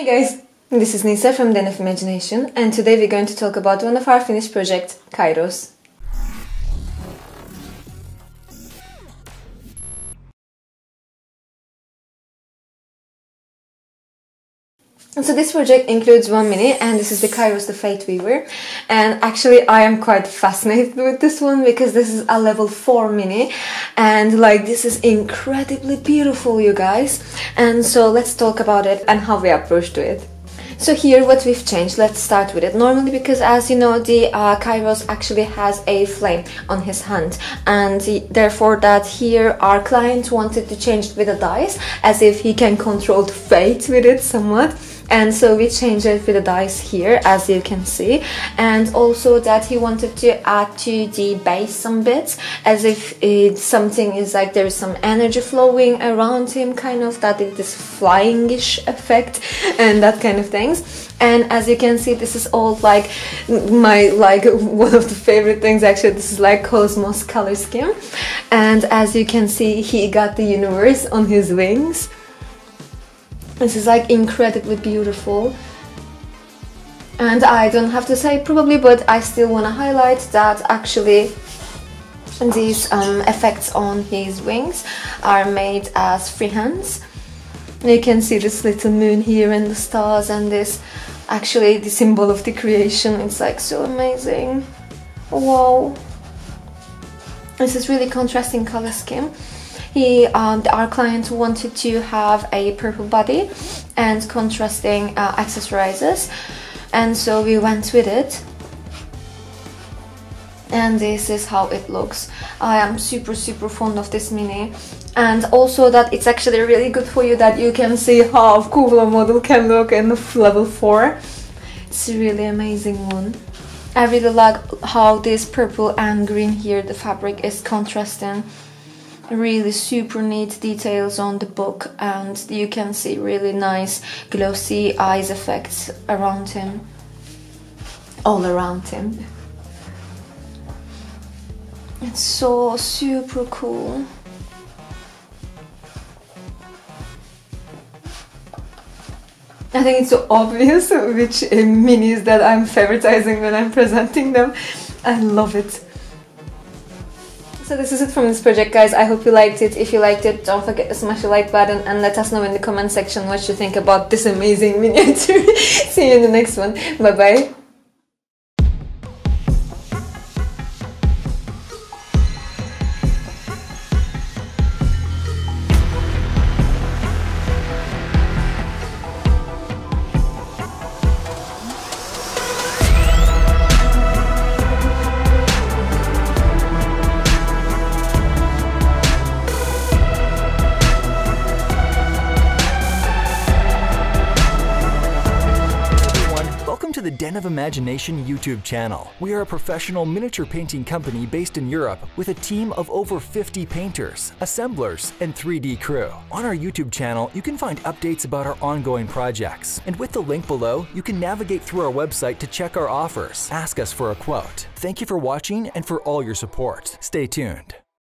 Hi guys, this is Nisa from Den of Imagination and today we're going to talk about one of our finished projects, Kairos. So this project includes one mini and this is the Kairos the Fate Weaver and actually I am quite fascinated with this one because this is a level 4 mini and like this is incredibly beautiful you guys and so let's talk about it and how we approach to it. So here what we've changed, let's start with it. Normally because as you know the uh, Kairos actually has a flame on his hand and the, therefore that here our client wanted to change it with a dice as if he can control the fate with it somewhat and so we changed it with the dice here as you can see. And also that he wanted to add to the base some bits as if it, something is like there's some energy flowing around him kind of that it is flying-ish effect and that kind of things. And as you can see this is all like my like one of the favorite things actually. This is like cosmos color scheme. And as you can see he got the universe on his wings this is like incredibly beautiful. And I don't have to say probably, but I still want to highlight that actually these um, effects on his wings are made as freehands. You can see this little moon here and the stars and this actually the symbol of the creation. It's like so amazing. Wow. This is really contrasting color scheme he um, our client wanted to have a purple body and contrasting uh, accessorizes. And so we went with it. And this is how it looks. I am super super fond of this mini. And also that it's actually really good for you that you can see how cool a model can look in level 4 it's a really amazing one. I really like how this purple and green here the fabric is contrasting really super neat details on the book and you can see really nice glossy eyes effects around him all around him it's so super cool I think it's so obvious which uh, minis that I'm favoritizing when I'm presenting them. I love it. So this is it from this project guys, I hope you liked it. If you liked it, don't forget to smash the like button and let us know in the comment section what you think about this amazing miniature. See you in the next one, bye bye. To the Den of Imagination YouTube channel. We are a professional miniature painting company based in Europe with a team of over 50 painters, assemblers, and 3D crew. On our YouTube channel, you can find updates about our ongoing projects. And with the link below, you can navigate through our website to check our offers. Ask us for a quote. Thank you for watching and for all your support. Stay tuned.